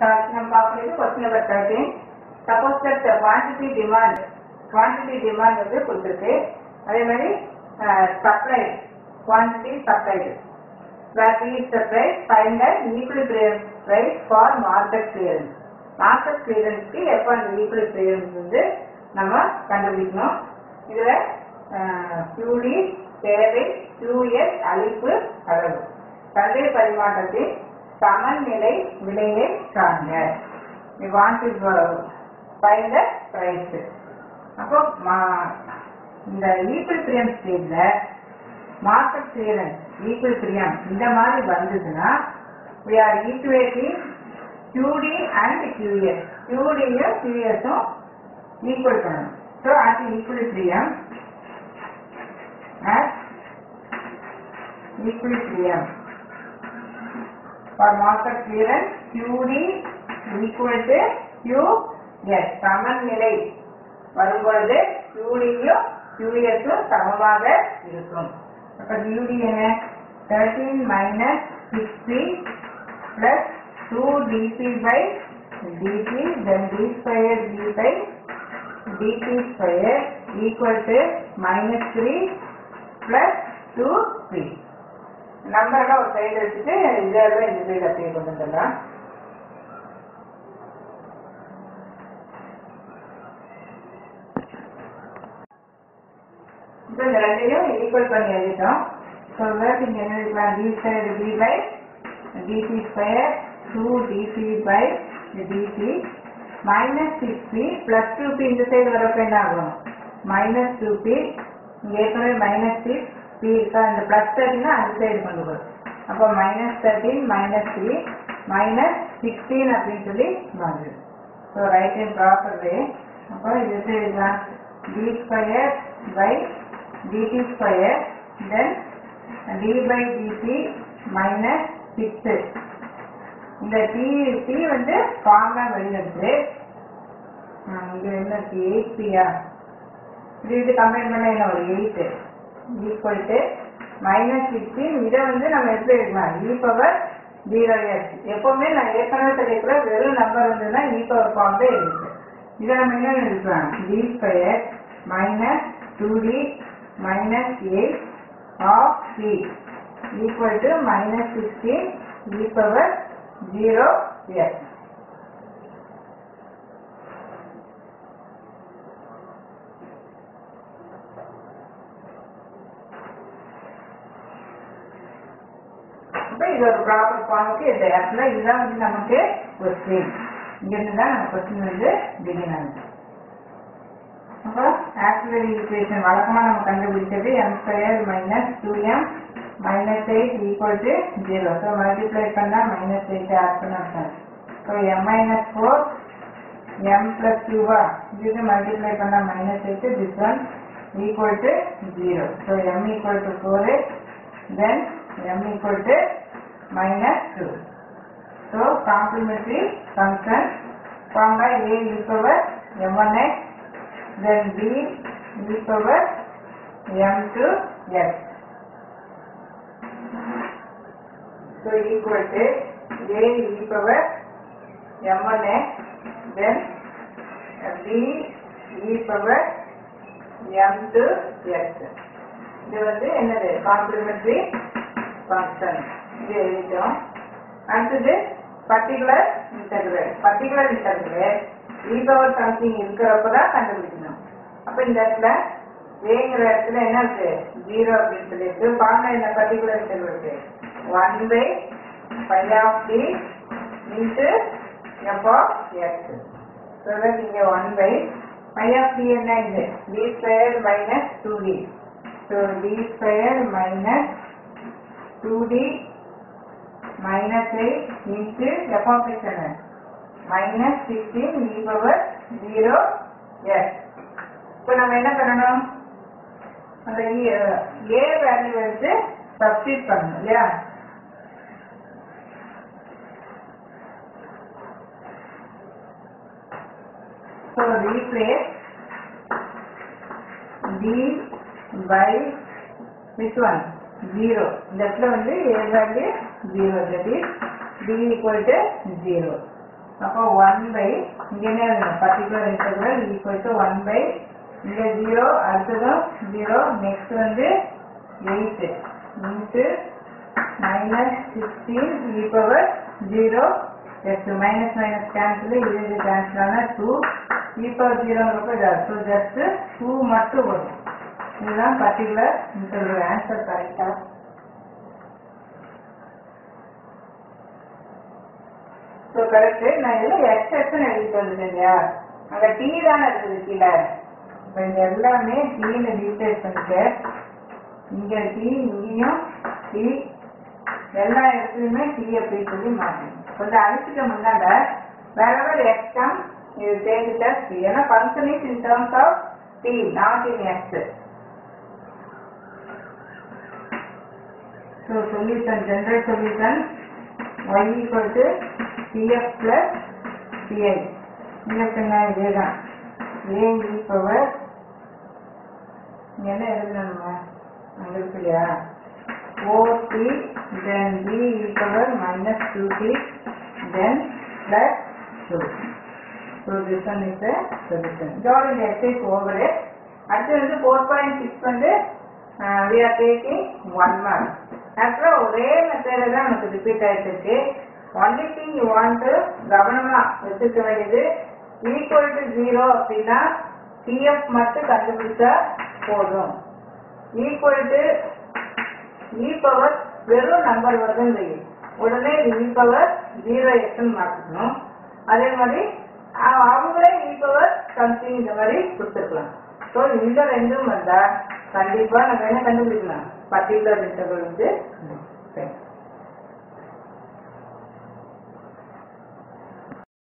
நம்ம பார்க்குறது question number thirteen suppose that quantity demand quantity demand வந்து கொடுத்துருக்கு. அதே மாதிரி supply quantity supplied where P is the price, find the equilibrium price for market clearance. Market கிளியரன்ஸ்க்கு எப்போ அந்த equal clearance வந்து நம்ம கண்டுபிடிக்கணும்? இதில் QD தேவை கியூஎஸ் அழிப்பு அளவு சந்தை பரிமாற்றத்தின் சமநிலை விலையை காண்க we want to uh, find the price அப்போ மா- இந்த ஈக்குவல் ஸ்டேஜ்ல மார்க்கெட் கிளியரன்ஸ் ஈக்குவல் இந்த மாதிரி வந்ததுன்னா we are equating QD and QS QD-யும் QS-உம் ஈக்குவல் பண்ணணும் so at equilibrium at equilibrium for market clearance QD equal to QS சமநிலை வரும்பொழுது QD-யும் QS-உம் சமமாக இருக்கும் அப்ப QD என்ன 13 minus 60 plus 2 dp by dt then d square d by dt square equal to minus 3 plus 2 p நம்பரெல்லாம் ஒரு side வச்சுட்டு இதில் இந்த சைடு அப்படியே கொண்டு வந்துடலாம். இப்போ இந்த ரெண்டையும் ஈக்குவல் பண்ணி எழுதிட்டோம். ஸோ வேர்க்கு இங்கே என்ன எழுதிக்கலாம் D square D by DT square two DP by DT minus six P plus two P இந்த சைடு வரப்போ என்ன ஆகும்? மைனஸ் டூ பி இங்கே ஏற்கனவே மைனஸ் சிக்ஸ் பி இருக்கா இந்த ப்ளஸ் தேர்ட்டினா அந்த சைடு கொண்டு போகும் அப்போ minus thirteen minus three minus sixteen அப்படின்னு சொல்லி வாங்குது so write in proper way அப்போ இது எப்படி எழுதலாம் D square by DT square then D by DT minus six இந்த டி டி வந்து ஃபார்முலா வெளியிடுது இது என்ன இருக்கு எயிட் பியா இது இது கம்பைன் பண்ண என்ன ஒரு eight equal to minus sixteen இதை வந்து நம்ம எப்படி எடுக்கலாம் E e power zero S எப்போவுமே நான் ஏற்கனவே தெரியக்கூட வெறும் நம்பர் வந்ததுன்னா இ பவர் ஃபார்ம் தான் இருக்கு இதை நம்ம என்ன எடுக்கலாம் D square minus two D minus eight of C equal to minus sixteen E power zero S அப்ப இது ஒரு ப்ராப்பர் ஃபார்முக்கு இந்த இடத்துல இதுதான் வந்து நமக்கு கொஸ்டின் இங்கிருந்து தான் நம்ம கொஸ்டின் வந்து பிகின் ஆகுது அப்போ ஆக்சிலரி ஈக்குவேஷன் வழக்கமா நம்ம கண்டுபிடிச்சது M square minus two M minus eight equal to zero so multiply பண்ணா minus eight add sir so M minus four M plus டூவா இது மல்டிப்ளை பண்ணா minus eight this one equal to zero so M equal to four then m equal to minus 2. So, complementary function formula a e power m1x then b e power m2x. So, equal to a e power m1x then b e power m2x. இது வந்து என்னது complimentary function இது எழுதிட்டோம். அடுத்தது particular integral particular integral E power something இருக்கிறப்ப தான் கண்டுபிடிக்கணும். அப்ப இந்த இடத்துல ஏங்கிற இடத்துல என்ன இருக்கு? ஜீரோ அப்படின்னு சொல்லியிருக்கு. பாருங்க இந்த பர்டிகுலர் இன்டர்கிரல் இருக்கு one by five of D into F of X so இங்க one by five of D என்ன இது D square minus two D so D square minus 2d minus 8 into f of x என்ன minus 16 e power 0 s இப்போ நம்ம என்ன பண்ணணும் அந்த a value வந்து சப்ஸ்டிட் பண்ணணும் இல்லையா So replace d by which one? Zero இந்த இடத்துல வந்து a value zero that is d equal to zero அப்போ ஒன் பை இங்க என்ன எழுதணும் particular interval equal to one by இங்க ஜீரோ அடுத்ததும் ஜீரோ நெக்ஸ்ட் வந்து eight into minus sixteen E power zero just minus minus cancel இது இது cancel ஆனால் டூ இ பவர் ஜீரோங்கிறப்ப இதாக ஸோ ஜஸ்ட் டூ மட்டும் வரும் இதுதான் பர்டிகுலர் இன்டர்வியூ ஆன்சர் கரெக்டா ஸோ கரெக்ட் நான் எல்லாம் எக்ஸப்ஷன் எழுதிட்டு வந்துட்டேன் இல்லையா? அங்கே டீ தானே இருக்குது கீழே. இப்போ இது எல்லாமே டீன்னு ரீப்ளேஸ் பண்ணிட்டு இங்கே டீ இங்கேயும் டீ எல்லா இடத்துலையுமே டீ அப்படின்னு சொல்லி மாட்டேன் கொஞ்சம் அழிச்சிக்க முன்னால வேற எக்ஸாம் இது தேடிட்டா ஏன்னா function is in terms of D not in X so solution general solution y equal to CF plus CI CF என்ன? இதே தான் ஏ இ பவர் என்ன எழுதணுமா அங்கே இருக்கு இல்லையா OT then B e power minus 2t then plus 2. So this one is the solution. Job the exercise over it. அடுத்து வந்து four point six வந்து we are taking one mark ஆக்சுவலாக ஒரே மெத்தேடு தான் நமக்கு ரிப்பீட் ஆகிட்டு இருக்கு. ஒன்லி திங் யூ வாண்ட் கவனமாக வச்சுக்க வேண்டியது ஈக்குவல் டு ஜீரோ அப்படின்னா டிஎஃப் மட்டும் கண்டுபிடிச்சா போதும். ஈக்குவல் டு இ பவர் வெறும் நம்பர் வருதுன்னு தெரியும் உடனே இது இ பவர் ஜீரோ எக்ஸ்னு மாற்றணும் அதே மாதிரி அவங்களே இ பவர் சம்திங் இந்த மாதிரி கொடுத்துருக்கலாம். ஸோ இந்த ரெண்டும் வந்தா கண்டிப்பா நம்ம என்ன கண்டுபிடிக்கலாம்? பர்டிகுலர் இன்டர்வல் வந்து